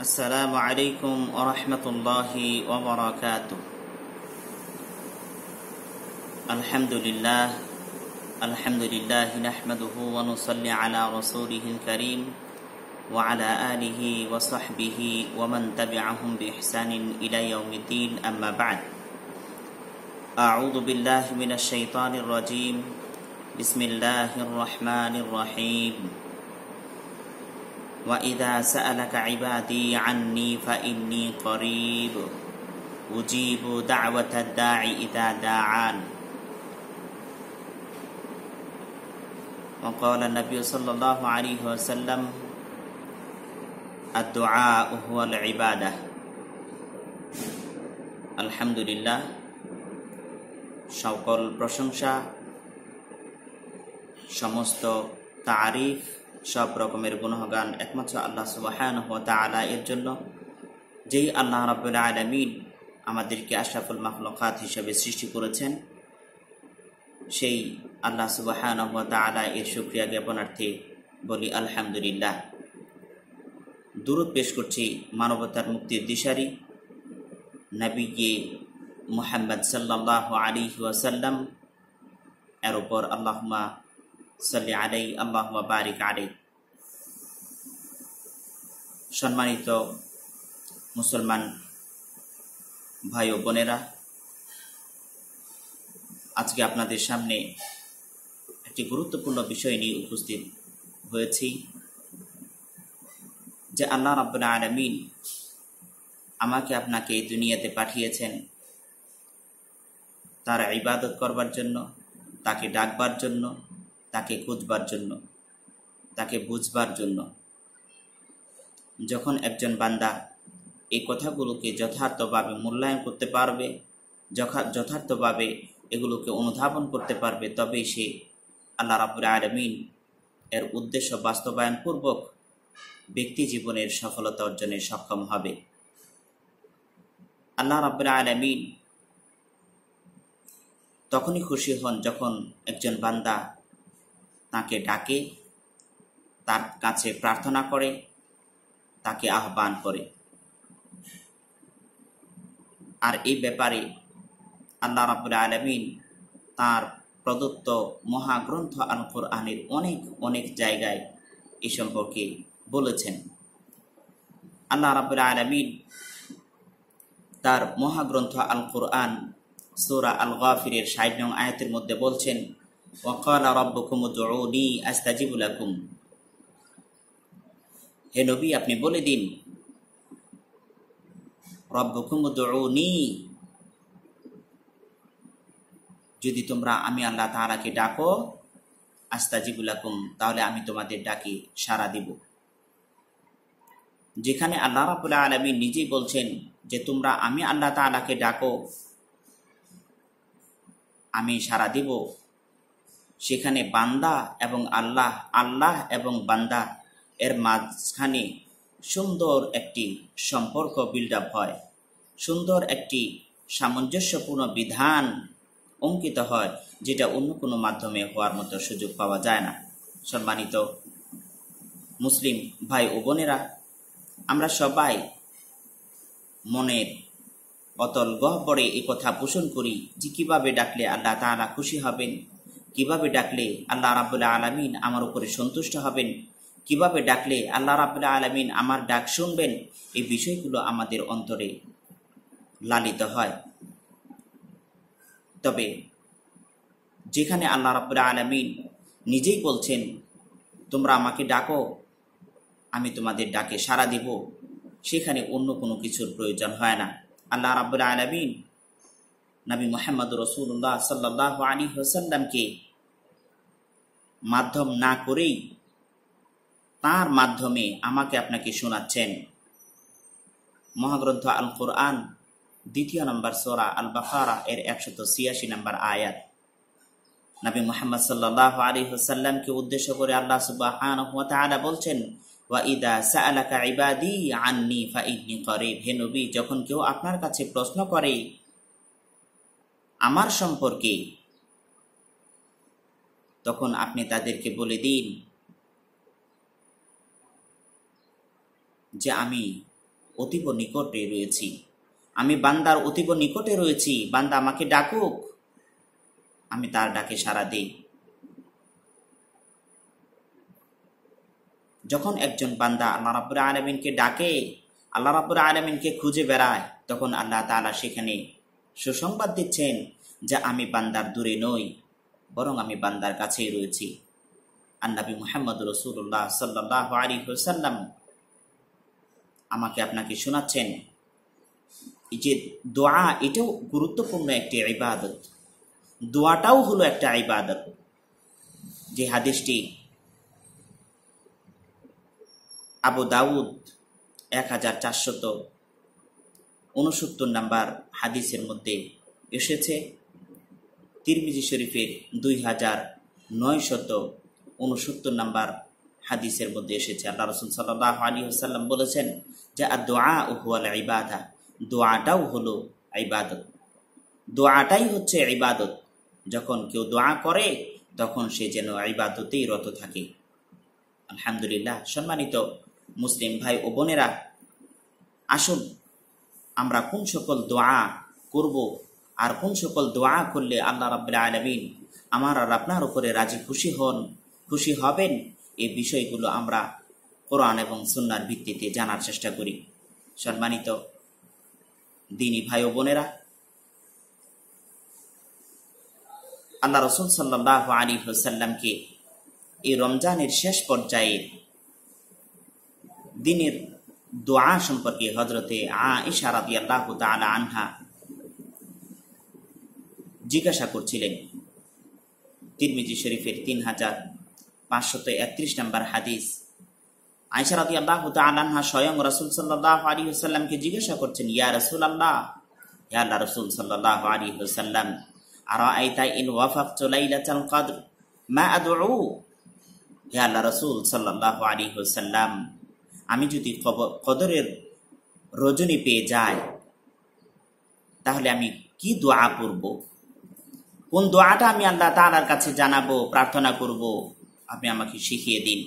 السلام عليكم ورحمة الله وبركاته. الحمد لله الحمد لله نحمده ونصلي على رسوله الكريم وعلى آله وصحبه ومن تبعهم بإحسان إلى يوم الدين أما بعد. أعوذ بالله من الشيطان الرجيم. بسم الله الرحمن الرحيم. وإذا سألك عبادي عني فإني قريب أجيب دعوة الداعي إذا داعان وقال النبي صلى الله عليه وسلم الدعاء هو العبادة الحمد لله সকল প্রশংসা সমস্ত তারিফ সব রকমের গুণগান একমাত্র আল্লাহ সুবাহান তালা এর জন্য। যেই আল্লাহ রব্বুল আলমিন আমাদেরকে আশরাফুল মাহলকাত হিসেবে সৃষ্টি করেছেন, সেই আল্লাহ সুবাহান তালা এর সুক্রিয়া জ্ঞাপনার্থে বলি আলহামদুলিল্লাহ। দূরত পেশ করছি মানবতার মুক্তির দিশারি। নবীয়ে মোহাম্মদ সাল্লাহ আলী ওয়াসাল্লাম এর উপর আল্লাহমা সাল্লি আলাই আল্লাহমা বারিক আলাই সম্মানিত মুসলমান ভাই ও বোনেরা, আজকে আপনাদের সামনে একটি গুরুত্বপূর্ণ বিষয় নিয়ে উপস্থিত হয়েছি, যে আল্লাহ রাব্বুল আলমিন আমাকে আপনাকে এই দুনিয়াতে পাঠিয়েছেন। তার ইবাদত করবার জন্য, তাকে ডাকবার জন্য তাকে খুঁজবার জন্য, তাকে বুঝবার জন্য। যখন একজন বান্দা এই কথাগুলোকে যথার্থভাবে মূল্যায়ন করতে পারবে যথার্থভাবে এগুলোকে অনুধাবন করতে পারবে, তবেই সে আল্লাহ রাবুল আলমিন এর উদ্দেশ্য বাস্তবায়নপূর্বক ব্যক্তি জীবনের সফলতা অর্জনে সক্ষম হবে। আল্লাহ রাবুল আলমিন তখনই খুশি হন যখন একজন বান্দা তাকে ডাকে, তার কাছে প্রার্থনা করে, তাকে আহ্বান করে। আর এই ব্যাপারে আল্লাহ রাবুল আলমিন তার প্রদত্ত মহাগ্রন্থ আল কোরআনের অনেক অনেক জায়গায় এ সম্পর্কে বলেছেন। আল্লাহ রাবুল আলমিন তার মহাগ্রন্থ আল কোরআন সোরা আল গাফিরের ষাট নং আয়াতের মধ্যে বলছেন ওয়াকাল রব্বকুম উদউনি আস্তাজিবু লাকুম। হে নবী, আপনি বলে দিন, রব্বকুম উদউনি, যদি তোমরা আমি আল্লাহ তাআলাকে ডাকো, আস্তাজিবু লাকুম, তাহলে আমি তোমাদের ডাকি সাড়া দিব। যেখানে আল্লাহ রাবুল্লাহ আলমী নিজেই বলছেন যে, তোমরা আমি আল্লাহ তাআলাকে ডাকো, আমি সাড়া দিব। সেখানে বান্দা এবং আল্লাহ আল্লাহ এবং বান্দা। এর মাঝখানে সুন্দর একটি সম্পর্ক বিল্ড আপ হয়। সুন্দর একটি সামঞ্জস্যপূর্ণ বিধান অঙ্কিত হয়, যেটা অন্য কোনো মাধ্যমে হওয়ার মতো সুযোগ পাওয়া যায় না। সম্মানিত মুসলিম ভাই ও বোনেরা, আমরা সবাই মনের অতল গহ্বরে এ কথা পোষণ করি যে কীভাবে ডাকলে আল্লাহ তাআলা খুশি হবেন কীভাবে ডাকলে আল্লাহ রাবুল্লাহ আলমিন আমার উপরে সন্তুষ্ট হবেন? কীভাবে ডাকলে আল্লাহ রাবুল্লাহ আলমিন আমার ডাক শুনবেন? এই বিষয়গুলো আমাদের অন্তরে লালিত হয়। তবে যেখানে আল্লাহ রাবুল্লাহ আলমিন নিজেই বলছেন, তোমরা আমাকে ডাকো, আমি তোমাদের ডাকে সাড়া দিব। সেখানে অন্য কোনো কিছুর প্রয়োজন হয় না। আল্লাহ রাবুল আলমিন নবী মোহাম্মদ রসুল্লাহ সাল্লাহ আলী হোসাল্লামকে মাধ্যম না করেই তার মাধ্যমে আমাকে আপনাকে শোনাচ্ছেন। মহাগ্রন্থ আল কোরআন দ্বিতীয় নম্বর সোরা আল বাফারা এর একশত ছিয়াশি নম্বর আয়াত। নবী মোহাম্মদ সাল্লাহ আলী হোসাল্লামকে উদ্দেশ্য করে আল্লাহ সুবাহ বলছেন ইবাদি আন্নি ফাইন্নি করিব। হে নবী, যখন কেউ আপনার কাছে প্রশ্ন করে আমার সম্পর্কে, তখন আপনি তাদেরকে বলে দিন যে আমি অতীব নিকটে রয়েছি। আমি বান্দার অতীব নিকটে রয়েছি। বান্দা আমাকে ডাকুক, আমি তার ডাকে সাড়া দিই। যখন একজন বান্দা আল্লাহ রাবুর আলমিনকে ডাকে, আল্লাহ রাবুর আলমিনকে খুঁজে বেড়ায়, তখন আল্লাহ তালা সেখানে সুসংবাদ দিচ্ছেন যে আমি বান্দার দূরে নই, বরং আমি বান্দার কাছেই রয়েছি। আন্নাবি মুহাম্মদ রসুল্লাহ সাল্লাহ আলী হুসাল্লাম আমাকে আপনাকে শোনাচ্ছেন যে দোয়া, এটাও গুরুত্বপূর্ণ একটি ইবাদত। দোয়াটাও হলো একটা ইবাদত। যে হাদিসটি আবু দাউদ এক হাজার চারশত উনসত্তর নাম্বার হাদিসের মধ্যে এসেছে, তিরমিজি শরীফের দুই হাজার নয়শত উনসত্তর নাম্বার হাদিসের মধ্যে এসেছে। আল্লাহ রসুল সাল্লাহ আলী সাল্লাম বলেছেন যে আর দোয়া হুয়াল ইবাদা দোয়াটাও হলো ইবাদত। দোয়াটাই হচ্ছে ইবাদত। যখন কেউ দোয়া করে, তখন সে যেন ইবাদতেই রত থাকে। আলহামদুলিল্লাহ, সম্মানিত মুসলিম ভাই ও বোনেরা, আসুন আমরা কোন সকল দোয়া করব আর কোন সকল দোয়া করলে আল্লাহ রাবুল্লাহ আলমিন আমার আর আপনার উপরে রাজি খুশি হন, খুশি হবেন? এই বিষয়গুলো আমরা কোরআন এবং সুন্নার ভিত্তিতে জানার চেষ্টা করি। সম্মানিত দিনী ভাই ও বোনেরা, আল্লাহ রসুল সাল্লাহ আলী সাল্লামকে এই রমজানের শেষ পর্যায়ে দিনের দোয়া সম্পর্কে হজরতে আল্লাহ তালা আনহা জিজ্ঞাসা করছিলেন। তিরমিজি শরীফের তিন হাজার পাঁচশত একত্রিশ নম্বর হাদিস। আয়সা রাদি আল্লাহ আনহা স্বয়ং রসুল সাল্লাহ আলী হুসাল্লামকে জিজ্ঞাসা করছেন, ইয়া রসুল আল্লাহ ইয়া আল্লাহ রসুল সাল্লাহ আলী হুসাল্লাম আর আইতা ইন ওয়াফাক চলাইলাচাল কদর? মা আদু ইয়া আল্লাহ রসুল সাল্লাহ আলী হুসাল্লাম আমি যদি কদরের রজনী পেয়ে যাই, তাহলে আমি কি দোয়া করব? কোন দোয়াটা আমি আল্লাহ তালার কাছে জানাব, প্রার্থনা করব? আপনি আমাকে শিখিয়ে দিন।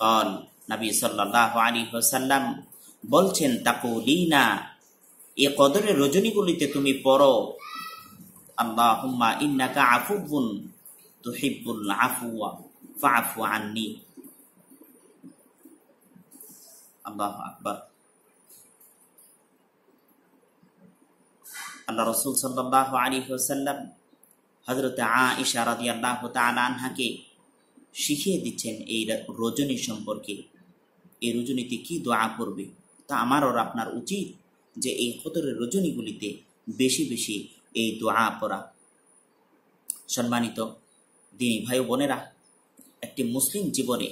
কল নবী সাল্লাহ আলী হোসাল্লাম বলছেন, তাকুলিনা, এ কদরের রজনীগুলিতে তুমি পড়ো। আল্লাহ হুম্মা ইন্নাকা আফুবুন তুহিব্বুল আফুয়া ফাফু আন্নি। আল্লাহ আকবর আল্লাহ রসুল সাল্লাহ আলী হোসাল্লাম হজরত আ রাদি আল্লাহ আনহাকে শিখিয়ে দিচ্ছেন এই রজনী সম্পর্কে। এই রজনীতে কি দোয়া করবে? তা আমার ওর আপনার উচিত যে এই কদরের রজনীগুলিতে বেশি বেশি এই দোয়া পড়া। সম্মানিত দিনী ভাই বোনেরা, একটি মুসলিম জীবনে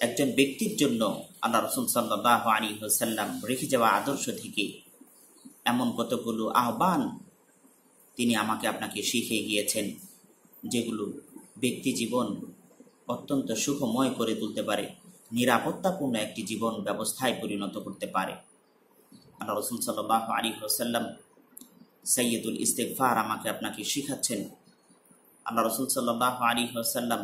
একজন ব্যক্তির জন্য আল্লাহ রসুল সাল্লাহ আলী হোসাল্লাম রেখে যাওয়া আদর্শ থেকে এমন কতগুলো আহ্বান তিনি আমাকে আপনাকে শিখে গিয়েছেন, যেগুলো ব্যক্তি জীবন অত্যন্ত সুখময় করে তুলতে পারে, নিরাপত্তাপূর্ণ একটি জীবন ব্যবস্থায় পরিণত করতে পারে। আল্লাহ রসুল সাল্লাহ আলী হোসাল্লাম সৈয়দুল ইস্তেকফার আমাকে আপনাকে শিখাচ্ছেন। আল্লাহ রসুল সাল্লাহ আলী হোসাল্লাম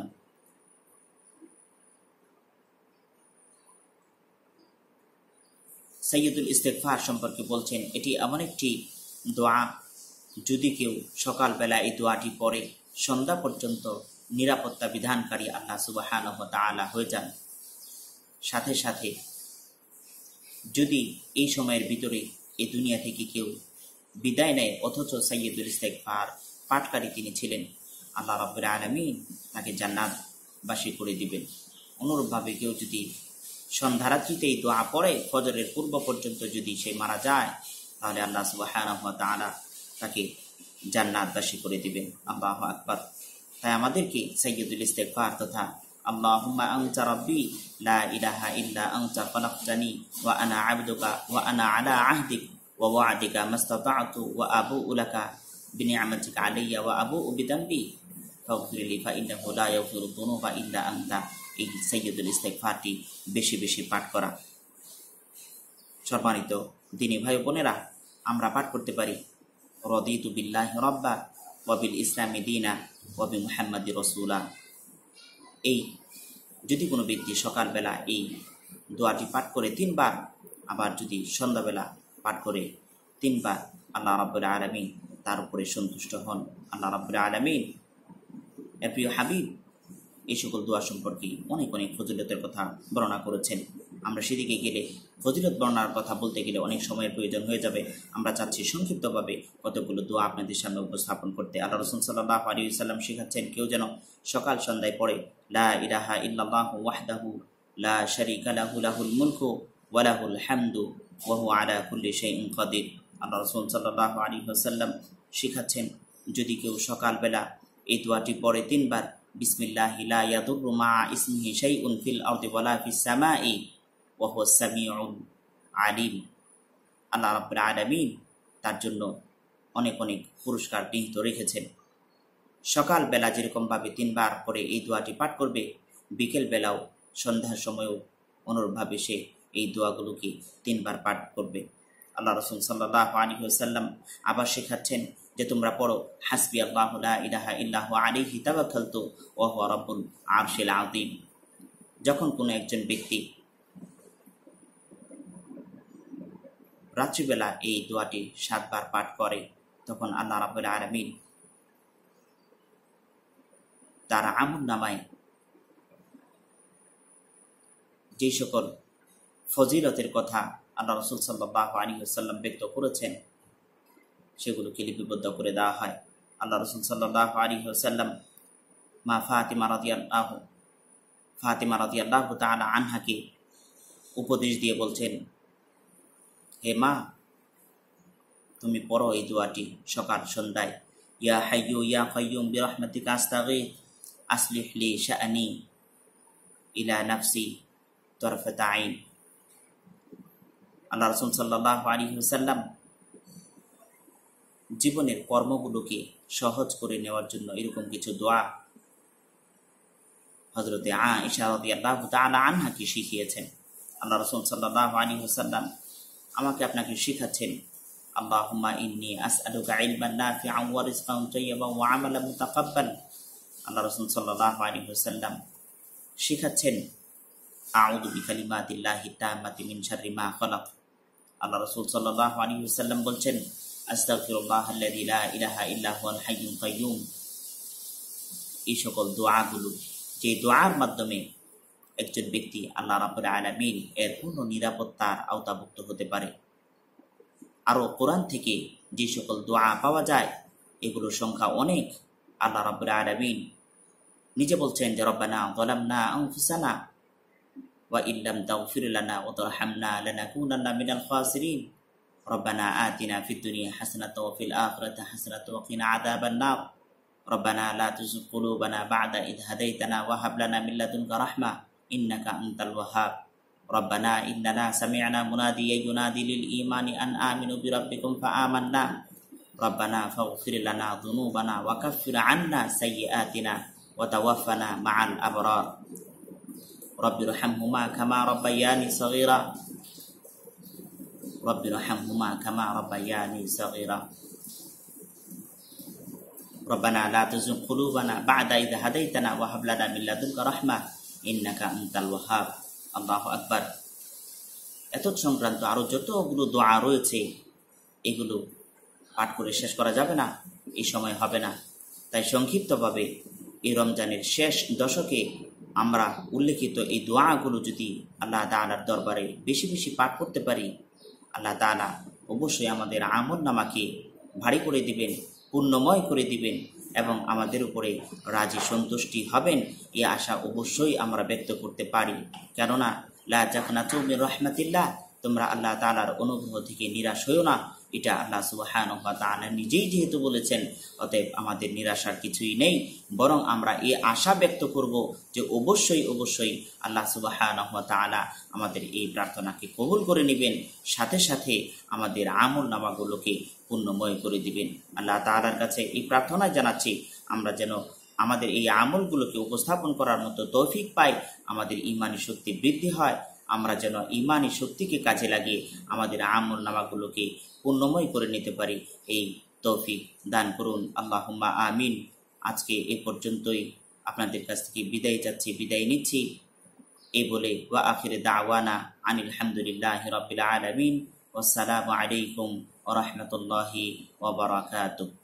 সৈয়দুল ইস্তেকফার সম্পর্কে বলছেন, এটি এমন একটি দোয়া, যদি কেউ সকালবেলা এই দোয়াটি পড়ে, সন্ধ্যা পর্যন্ত নিরাপত্তা বিধানকারী আল্লাহ সুবাহান তালা হয়ে যান। সাথে সাথে, যদি এই সময়ের ভিতরে এই দুনিয়া থেকে কেউ বিদায় নেয়, অথচ সৈয়দুল ইস্তেকফার পাঠকারী তিনি ছিলেন, আল্লাহ রব্বুল আলমিন তাকে জান্নাতবাসী করে দিবেন। অনুরূপভাবে কেউ যদি সন্ধ্যারাত্রিতে এই দোয়া পড়ে, ফজরের পূর্ব পর্যন্ত যদি সে মারা যায়, তাহলে আল্লাহ সুবাহ তাকে জান্নাতবাসী করে দিবেন। আল্লাহ আকবর। তাই আমাদেরকে সৈয়দুল ইস্তেকফার তথা আল্লাহুম্মা আনতা রাব্বি লা ইলাহা ইল্লা আনতা খলাকতানি ওয়া আনা আবদুকা ওয়া আনা আলা আহদিক ওয়া ওয়া'দিকা মাস্তাতা'তু ওয়া আবু'ু লাকা বিনি'মাতিকা আলাইয়া ওয়া আবু'ু বিদামবি। ফাগফির লি ফা ইন্নাহু এই সৈয়দুল ইস্তেকফারটি বেশি বেশি পাঠ করা। সম্মানিত দিনী ভাই বোনেরা, আমরা পাঠ করতে পারি, রদিতু বিল্লাহ রব্বা ওয়াবিল ইসলামী দিনা ওয়াবি মুহাম্মদ রসুলা। এই, যদি কোনো ব্যক্তি সকালবেলা এই দোয়াটি পাঠ করে তিনবার, আবার যদি সন্ধ্যাবেলা পাঠ করে তিনবার, আল্লাহ রাব্বুল আলমিন তার উপরে সন্তুষ্ট হন। আল্লাহ রাব্বুল আলমিন, এর প্রিয় হাবিব এই সকল দোয়া সম্পর্কে অনেক অনেক ফজিলতের কথা বর্ণনা করেছেন। আমরা সেদিকে গেলে ফজিলত বর্ণার কথা বলতে গেলে অনেক সময়ের প্রয়োজন হয়ে যাবে। আমরা চাচ্ছি সংক্ষিপ্তভাবে কতগুলো দোয়া আপনাদের সামনে উপস্থাপন করতে। আল্লাহ রসুল সাল্লাহ আলী সাল্লাম শেখাচ্ছেন, কেউ যেন সকাল সন্ধ্যায় পড়ে, লা ইরাহা ইল্লাহ ওয়াহদাহু লা শারিকা লাহু, লাহুল মুলকু ওয়ালাহুল হামদু ওয়াহু আলা কুল্লি শাইইন কাদির। আল্লাহ রসুল সাল্লাহ আলী সাল্লাম শেখাচ্ছেন, যদি কেউ সকালবেলা এই দোয়াটি পড়ে তিনবার আলিম। আল্লাহ তার জন্য অনেক অনেক পুরস্কার নিহিত রেখেছেন। সকালবেলা যেরকমভাবে তিনবার করে এই দোয়াটি পাঠ করবে, বিকেল বেলাও সন্ধ্যার সময়ও অনুরূপভাবে সে এই দোয়াগুলোকে তিনবার পাঠ করবে। আল্লাহ রসুল সাল্লাহ আলী সাল্লাম আবার শেখাচ্ছেন যে তোমরা পড়ো, হাসবি আল্লাহ ইলাহা ইল্লাহ আলিহি হুয়া রাব্বুল আযীম। যখন কোনো একজন ব্যক্তি রাত্রিবেলা এই দোয়াটি সাতবার পাঠ করে, তখন আল্লাহ রাব্বুল আলামিন তার আমল নামায় যে সকল ফজিলতের কথা আল্লাহ রসুল সাল্লাহ আলী সাল্লাম ব্যক্ত করেছেন সেগুলোকে লিপিবদ্ধ করে দেওয়া হয়। আল্লাহ রসুল সাল্লাহ আলী সাল্লাম মা ফাতিমা রাদিয়াল্লাহ ফাতিমা রাদিয়াল্লাহ তাআলা আনহাকে উপদেশ দিয়ে বলছেন, হে মা, তুমি পড়ো এই দোয়াটি সকাল সন্ধ্যায়। ইয়া হাইয়ু ইয়া কাইয়ুম বিরহমাতিকা আস্তাগীথ আসলিহ লি শাআনি ইলা নাফসি তরফাত আইন। আল্লাহ রসুল সাল্লাহ আলী সাল্লাম জীবনের কর্মগুলোকে সহজ করে নেওয়ার জন্য এরকম কিছু দোয়া হজরতে আ ইশারত আল্লাহ তালা আনহাকে শিখিয়েছেন। আল্লাহ রসুল সাল্লাহ আলী হুসাল্লাম আমাকে আপনাকে শিখাচ্ছেন, আল্লাহুম্মা ইন্নি আসআলুকা ইলমান নাফিআন ওয়া রিজকান তাইয়্যিবান ওয়া আমালান মুতাকাব্বাল। আল্লাহ রাসূল সাল্লাল্লাহু আলাইহি ওয়াসাল্লাম শিখাচ্ছেন, আউযু বিকালিমাতিল্লাহি তাম্মাতি মিন শাররি মা খালাক। আল্লাহ রাসূল সাল্লাল্লাহু আলাইহি ওয়াসাল্লাম বলছেন আস্তাগফিরুল্লাহ আল্লাযী লা ইলাহা ইল্লা হুয়াল হাইয়ুল কাইয়্যুম। এই সকল দোয়াগুলো, যে দোয়ার মাধ্যমে একজন ব্যক্তি আল্লাহ রাবুল আলমিন এর পূর্ণ নিরাপত্তার আওতাভুক্ত হতে পারে। আরও কোরআন থেকে যে সকল দোয়া পাওয়া যায়, এগুলোর সংখ্যা অনেক। আল্লাহ রাবুল আলমিন নিজে বলছেন যে, রব্বানা গলামনা আনফুসানা ওয়া ইল্লাম তাগফির লানা ওয়া তারহামনা লানাকুনান্না মিনাল খাসিরিন। ربنا آتنا في الدنيا حسنة وفي الآخرة حسنة وقنا عذاب النار. ربنا لا تزغ قلوبنا بعد إذ هديتنا وهب لنا من لدنك رحمة إنك أنت الوهاب. ربنا إننا سمعنا مناديا ينادي للإيمان أن آمنوا بربكم فآمنا. ربنا فاغفر لنا ذنوبنا وكفر عنا سيئاتنا وتوفنا مع الأبرار. رب ارحمهما كما ربياني صغيرا. رب ارحمهما كما ربياني صغيرا ربنا لا تزغ قلوبنا بعد إذ هديتنا وهب لنا من لدنك رحمة إنك أنت الوهاب الله أكبر এত সংক্রান্ত আরও যতগুলো দোয়া রয়েছে এগুলো পাঠ করে শেষ করা যাবে না এই সময় হবে না তাই সংক্ষিপ্তভাবে এই রমজানের শেষ দশকে আমরা উল্লেখিত এই দোয়াগুলো যদি আল্লাহ তালার দরবারে বেশি বেশি পাঠ করতে পারি আল্লাহ তালা অবশ্যই আমাদের আমল নামাকে ভারী করে দিবেন পূর্ণময় করে দিবেন এবং আমাদের উপরে রাজি সন্তুষ্টি হবেন, এ আশা অবশ্যই আমরা ব্যক্ত করতে পারি। কেননা, লা জাকনা তুমি রহমাতিল্লাহ, তোমরা আল্লাহ তালার অনুগ্রহ থেকে নিরাশ হইও না। এটা আল্লাহ সুবাহান নিজেই যেহেতু বলেছেন, অতএব আমাদের নিরাশার কিছুই নেই, বরং আমরা এ আশা ব্যক্ত করব যে অবশ্যই অবশ্যই আল্লাহ সুবাহান তালা আমাদের এই প্রার্থনাকে কবুল করে নেবেন, সাথে সাথে আমাদের আমল নামাগুলোকে পূর্ণময় করে দিবেন। আল্লাহ তালার কাছে এই প্রার্থনায় জানাচ্ছি, আমরা যেন আমাদের এই আমলগুলোকে উপস্থাপন করার মতো তৌফিক পাই, আমাদের ইমানি শক্তি বৃদ্ধি হয়, আমরা যেন ইমানি শক্তিকে কাজে লাগিয়ে আমাদের আমল নামাগুলোকে পূর্ণময় করে নিতে পারি। এই তৌফিক দান করুন। আল্লাহ আমিন। আজকে এ পর্যন্তই। আপনাদের কাছ থেকে বিদায় যাচ্ছি বিদায় নিচ্ছি। এ বলে, ওয়া আখির দাওয়ানা আনিল হামদুলিল্লাহ রবিল আলমিন। ওসালামু আলাইকুম ওরহমতুল্লাহি ওবরাকাতুহ